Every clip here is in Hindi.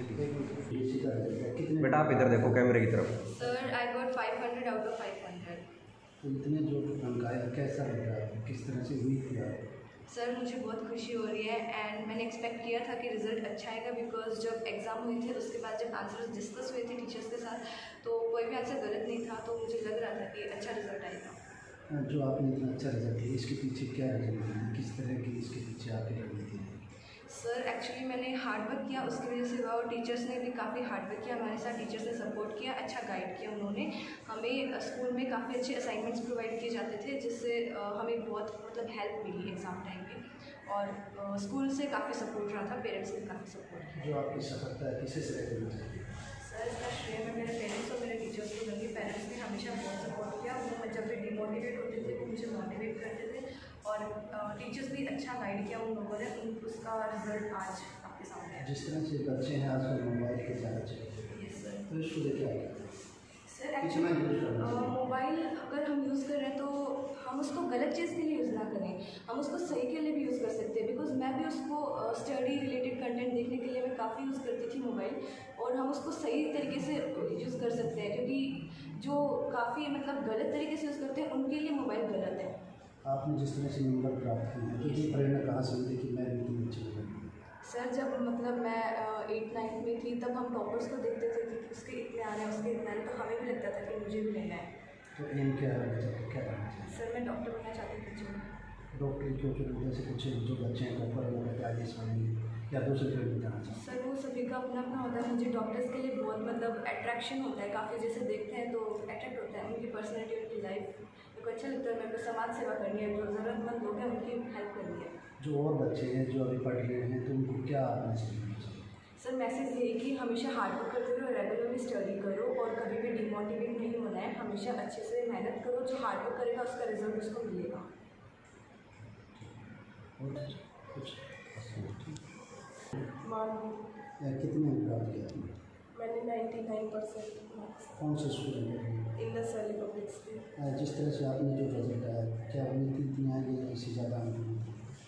कितने बेटा आप इधर देखो कैमरे की तरफ़। Sir I got 500 out of 500 तो इतने जो अंक आए कैसा लग रहा है? किस तरह से हुई थी आप? सर मुझे बहुत खुशी हो रही है एंड मैंने एक्सपेक्ट किया था कि रिज़ल्ट अच्छा आएगा बिकॉज़ जब एग्ज़ाम हुए थे उसके बाद जब आंसर्स डिस्कस हुए थे टीचर्स के साथ तो कोई भी आंसर गलत नहीं था तो मुझे लग रहा था कि अच्छा रिज़ल्ट आएगा। जो आपने इतना अच्छा रिज़ल्ट दिया इसके पीछे क्या है? किस तरह की इसके पीछे आपकी रणनीति है? सर एक्चुअली मैंने हार्ड वर्क किया उसकी वजह से हुआ और टीचर्स ने भी काफ़ी हार्ड वर्क किया हमारे साथ टीचर्स ने सपोर्ट किया अच्छा गाइड किया उन्होंने। हमें स्कूल में काफ़ी अच्छे असाइनमेंट्स प्रोवाइड किए जाते थे जिससे हमें बहुत मतलब हेल्प मिली एग्ज़ाम टाइम पे और स्कूल से काफ़ी सपोर्ट रहा था पेरेंट्स ने काफ़ी सपोर्ट किया। जो आपकी सफलता है किसे सर इसका श्रेय मैं मेरे पेरेंट्स और मेरे टीचर्स को दूँगी पेरेंट्स ने हमेशा बहुत सपोर्ट किया। वो जब भी डिमोटिवेट होते थे वो मुझे मोटिवेट करते थे। और टीचर्स भी अच्छा गाइड किया उन लोगों ने उसका रिज़ल्ट आज आपके सामने है। जिस तरह से बच्चे हैं आजकल मोबाइल के सर तो इसको आए सर एक्चुअली मोबाइल अगर हम यूज़ कर रहे हैं तो हम उसको गलत चीज़ के लिए यूज़ ना करें। हम उसको सही के लिए भी यूज़ कर सकते हैं। बिकॉज़ मैं भी उसको स्टडी रिलेटेड कंटेंट देखने के लिए मैं काफ़ी यूज़ करती थी मोबाइल और हम उसको सही तरीके से यूज़ कर सकते हैं। क्योंकि जो काफ़ी मतलब गलत तरीके से यूज़ करते हैं उनके लिए मोबाइल गलत है। आपने जिस तरह से नंबर प्राप्त किए हैं तो ये प्रेरणा कहाँ से मिली कि मैं भी अच्छी बनूँ सर जब मतलब मैं एट नाइन्थ में थी तब हम टॉपर्स को देखते थे कि उसके इतने आने हैं उसके इतने आने तो हमें भी लगता था कि मुझे भी लेना है। तो एम क्या है बच्चे क्या करना चाहिए सर मैं डॉक्टर बनना चाहती थी जी डॉक्टर क्यों? क्यों जैसे कुछ जो बच्चे हैं टॉपर वो कहते हैं आगे बनेंगे या दूसरे फ़ील्ड में जाना चाहते सर वो सभी का अपना अपना होता है। मुझे डॉक्टर्स के लिए बहुत मतलब अट्रैक्शन होता है काफ़ी जैसे देखते हैं तो अट्रैक्ट होता है उनकी पर्सनैलिटी उनकी लाइफ मेरे को अच्छा लगता है मेरे को समाज सेवा करनी है जो ज़रूरतमंद लोग हैं उनकी हेल्प करनी है। जो और बच्चे हैं जो अभी पढ़ रहे हैं तो उनको क्या मैसेज देना चाहिए? सर मैसेज ये है कि हमेशा हार्ड वर्क करते रहो रेगुलरली स्टडी करो और कभी भी डिमोटिवेट नहीं होना है। हमेशा अच्छे से मेहनत करो जो हार्ड वर्क करेगा उसका रिज़ल्ट उसको मिलेगा। कितने मैंने नाइन्टी 99 परसेंट कौन से स्कूल पब्लिक स्कूल जिस तरह से आपने जो रिज़ल्ट आया क्या उम्मीद थी इतनी आगे या इससे ज़्यादा?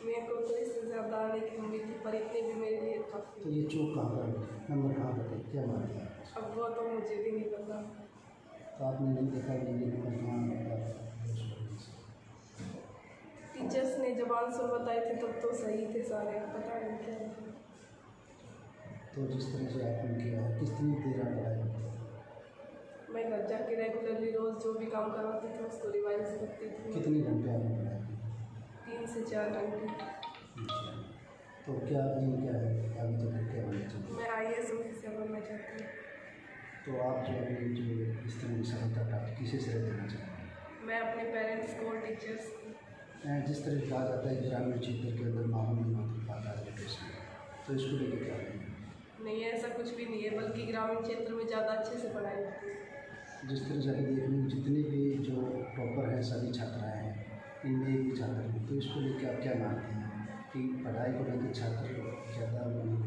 मेरे को तो इससे ज़्यादा आने की उम्मीद थी पर इतने भी मेरे लिए काफ़ी तो ये चौक कहाँ पर नंबर कहाँ पर बैठे क्या मानते हैं? अब वो तो मुझे भी नहीं पता। तो आपने नहीं देखा कि ये नंबर कहाँ टीचर्स ने जब आंसर बताए थे तब तो सही थे सारे पता नहीं क्या तो जिस तरह से आपने किया है कितनी देर आप पढ़ाई करते हैं? मैं घर जाके रेगुलरली रोज़ जो भी काम करवाते थे उसको रिवाइज करती थी। कितने घंटे आपने पढ़ाई की? तीन से चार घंटे। अच्छा। तो क्या एम क्या है? आगे तो क्या बनना मैं आई एस ऑफिसर बनना चाहती हूँ। तो आप जो अभी जो इस तरह की सफलता प्राप्त किसे से देना चाहते हैं? मैं अपने पेरेंट्स को और टीचर्स को। जिस तरह कहा जाता है ग्रामीण क्षेत्र के अंदर माहौल नहीं होता पाता है एजुकेशन तो इसको लेकर क्या है? नहीं ऐसा कुछ भी नहीं है बल्कि ग्रामीण क्षेत्र में ज़्यादा अच्छे से पढ़ाई होती है। जिस तरह से देखने जितने भी जो टॉपर हैं सभी छात्राएँ हैं इनमें एक भी छात्र नहीं तो इसको लेकर आप क्या मानते हैं कि पढ़ाई को लेकर छात्र ज़्यादा है?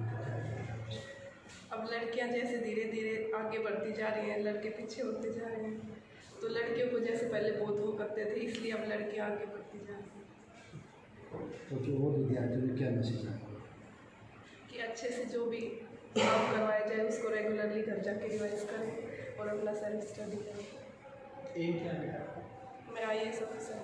अब लड़कियाँ जैसे धीरे धीरे आगे बढ़ती जा रही हैं लड़के पीछे होते जा रहे हैं। तो लड़कियों को जैसे पहले बहुत वो करते थे इसलिए अब लड़कियाँ आगे बढ़ती जा रही हैं। तो जो वो विद्यार्थियों में क्या मैसेज है कि अच्छे से जो भी काम करवाया जाए उसको रेगुलरली घर जाके रिवाइज करें। और अपना सेल्फ स्टडी करें। एम क्या है मैं आई एस ऑफिसर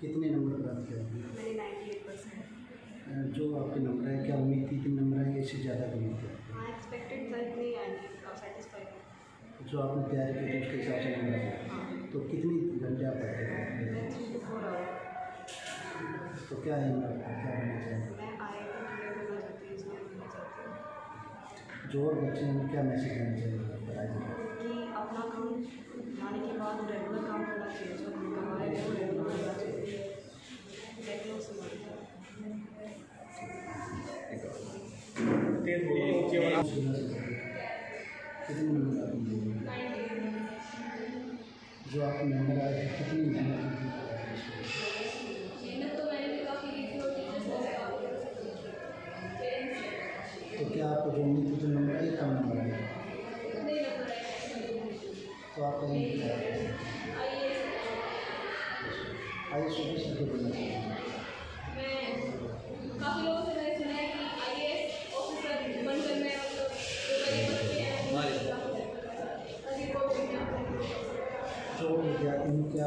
कितने नंबर प्राप्त आपने मैंने नाइन्टी एट परसेंट जो आपके नंबर है क्या उम्मीद थी इतने नंबर हैं इससे ज़्यादा की उम्मीद है हाँ एक्सपेक्टेड था इतनी आएँगी सेटिस्फाइड जो आपने तैयारी की उसके हिसाब से नंबर आए तो कितनी घंटे आप पढ़ते थे? आवर तो क्या है क्या बनना चाहिए मैं आई आई टी बनना चाहती हूँ इसमें बनना चाहती हूँ जो और बच्चे हैं क्या मैसेज देना चाहिए? कि अपना काम के बाद रेगुलर काम करना चाहिए जो हैं वो रेगुलर करना चाहिए? जो आपके नंबर आए कितनी मेहनत तो क्या आपको जो उम्मीद थी नंबर एक का नंबर है? तो आप कहीं आइए सुबह सुबह बोलना चाहिए जो क्या